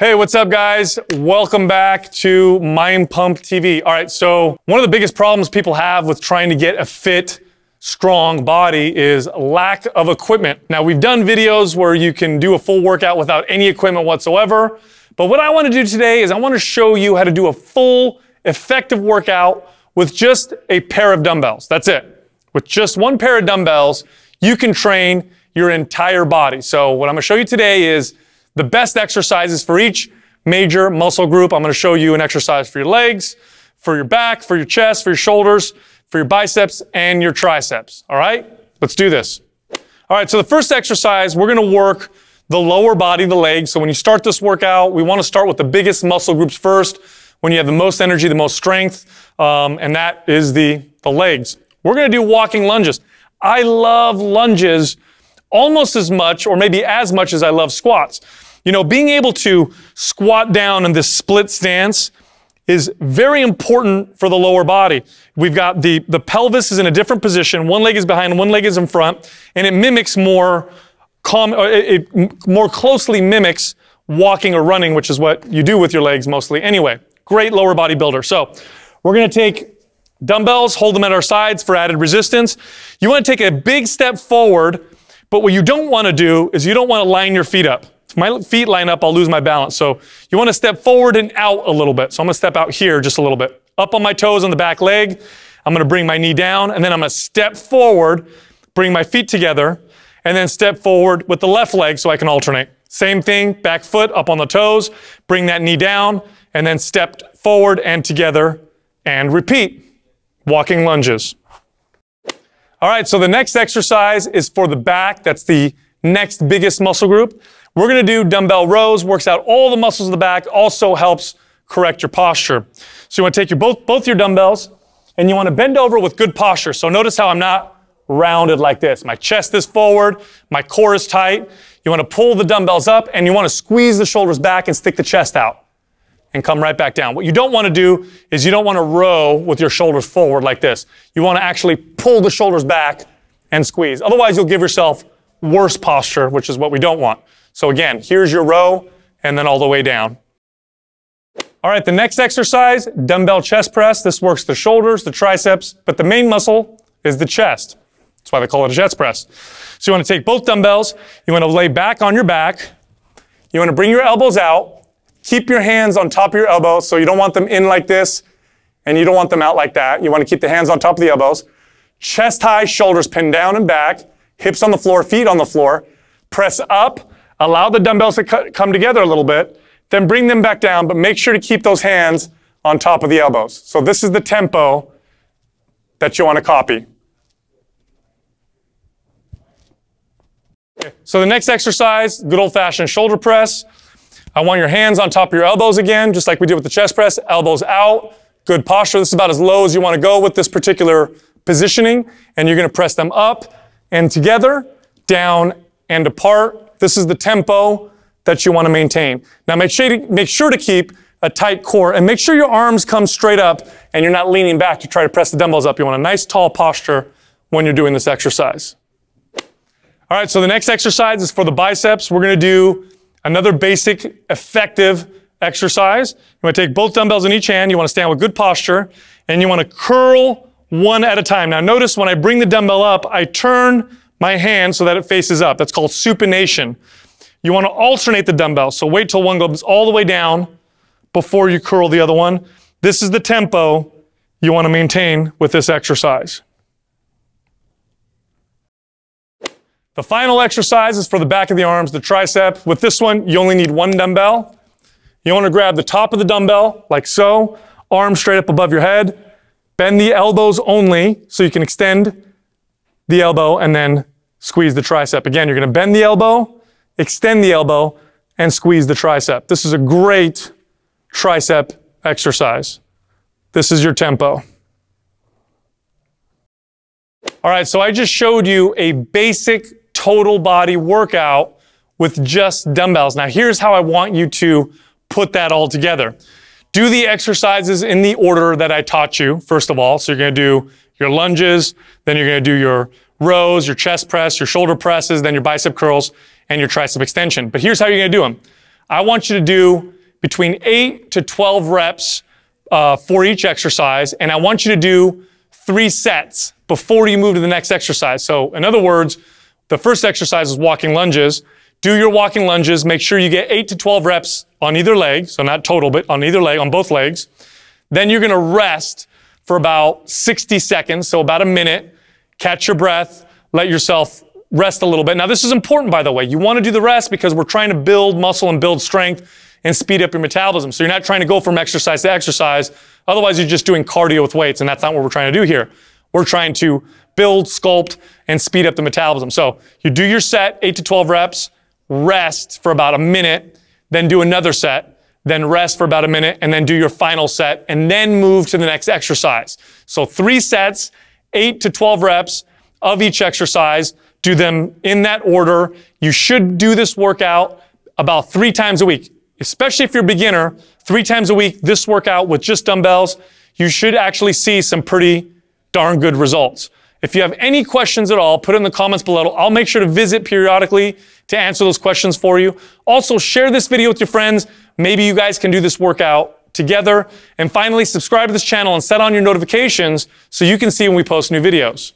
Hey, what's up, guys? Welcome back to Mind Pump TV. All right, so one of the biggest problems people have with trying to get a fit, strong body is lack of equipment. Now, we've done videos where you can do a full workout without any equipment whatsoever, but what I want to do today is I want to show you how to do a full, effective workout with just a pair of dumbbells. That's it. With just one pair of dumbbells, you can train your entire body. So what I'm going to show you today is the best exercises for each major muscle group. I'm going to show you an exercise for your legs, for your back, for your chest, for your shoulders, for your biceps, and your triceps. All right? Let's do this. All right, so the first exercise, we're going to work the lower body, the legs. So when you start this workout, we want to start with the biggest muscle groups first, when you have the most energy, the most strength, um, and that is the, the legs. We're going to do walking lunges. I love lunges almost as much or maybe as much as I love squats. You know, being able to squat down in this split stance is very important for the lower body. We've got the, the pelvis is in a different position. One leg is behind, one leg is in front, and it mimics more calm, uh, it, it more closely mimics walking or running, which is what you do with your legs mostly anyway. Great lower body builder. So we're going to take dumbbells, hold them at our sides for added resistance. You want to take a big step forward but what you don't want to do is you don't want to line your feet up. If my feet line up, I'll lose my balance. So you want to step forward and out a little bit. So I'm going to step out here just a little bit. Up on my toes on the back leg. I'm going to bring my knee down and then I'm going to step forward, bring my feet together, and then step forward with the left leg so I can alternate. Same thing, back foot up on the toes, bring that knee down, and then step forward and together and repeat. Walking lunges. All right, so the next exercise is for the back. That's the next biggest muscle group. We're going to do dumbbell rows, works out all the muscles of the back, also helps correct your posture. So you want to take your both, both your dumbbells and you want to bend over with good posture. So notice how I'm not rounded like this. My chest is forward, my core is tight. You want to pull the dumbbells up and you want to squeeze the shoulders back and stick the chest out and come right back down. What you don't want to do is you don't want to row with your shoulders forward like this. You want to actually pull the shoulders back and squeeze. Otherwise, you'll give yourself worse posture, which is what we don't want. So again, here's your row and then all the way down. All right, the next exercise, dumbbell chest press. This works the shoulders, the triceps, but the main muscle is the chest. That's why they call it a chest press. So you want to take both dumbbells, you want to lay back on your back, you want to bring your elbows out, Keep your hands on top of your elbows, so you don't want them in like this, and you don't want them out like that. You want to keep the hands on top of the elbows. Chest high, shoulders pinned down and back, hips on the floor, feet on the floor. Press up, allow the dumbbells to come together a little bit, then bring them back down, but make sure to keep those hands on top of the elbows. So this is the tempo that you want to copy. So the next exercise, good old fashioned shoulder press. I want your hands on top of your elbows again, just like we did with the chest press, elbows out, good posture. This is about as low as you want to go with this particular positioning, and you're going to press them up and together, down and apart. This is the tempo that you want to maintain. Now make sure to, make sure to keep a tight core and make sure your arms come straight up and you're not leaning back to try to press the dumbbells up. You want a nice tall posture when you're doing this exercise. All right, so the next exercise is for the biceps. We're going to do Another basic, effective exercise. You want to take both dumbbells in each hand. You want to stand with good posture and you want to curl one at a time. Now notice when I bring the dumbbell up, I turn my hand so that it faces up. That's called supination. You want to alternate the dumbbell. So wait till one goes all the way down before you curl the other one. This is the tempo you want to maintain with this exercise. The final exercise is for the back of the arms, the tricep. With this one, you only need one dumbbell. You want to grab the top of the dumbbell, like so, arms straight up above your head. Bend the elbows only, so you can extend the elbow and then squeeze the tricep. Again, you're going to bend the elbow, extend the elbow, and squeeze the tricep. This is a great tricep exercise. This is your tempo. All right, so I just showed you a basic total body workout with just dumbbells. Now, here's how I want you to put that all together. Do the exercises in the order that I taught you, first of all. So you're going to do your lunges, then you're going to do your rows, your chest press, your shoulder presses, then your bicep curls, and your tricep extension. But here's how you're going to do them. I want you to do between 8 to 12 reps uh, for each exercise, and I want you to do three sets before you move to the next exercise. So, in other words, the first exercise is walking lunges. Do your walking lunges. Make sure you get 8 to 12 reps on either leg, so not total, but on either leg, on both legs. Then you're going to rest for about 60 seconds, so about a minute. Catch your breath, let yourself rest a little bit. Now, this is important, by the way. You want to do the rest because we're trying to build muscle and build strength and speed up your metabolism. So you're not trying to go from exercise to exercise. Otherwise, you're just doing cardio with weights, and that's not what we're trying to do here. We're trying to build, sculpt, and speed up the metabolism. So you do your set, 8 to 12 reps, rest for about a minute, then do another set, then rest for about a minute, and then do your final set, and then move to the next exercise. So three sets, 8 to 12 reps of each exercise. Do them in that order. You should do this workout about three times a week especially if you're a beginner, three times a week, this workout with just dumbbells, you should actually see some pretty darn good results. If you have any questions at all, put in the comments below. I'll make sure to visit periodically to answer those questions for you. Also, share this video with your friends. Maybe you guys can do this workout together. And finally, subscribe to this channel and set on your notifications so you can see when we post new videos.